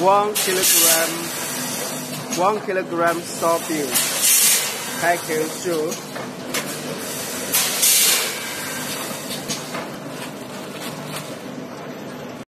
one kilogram, one kilogram soybean package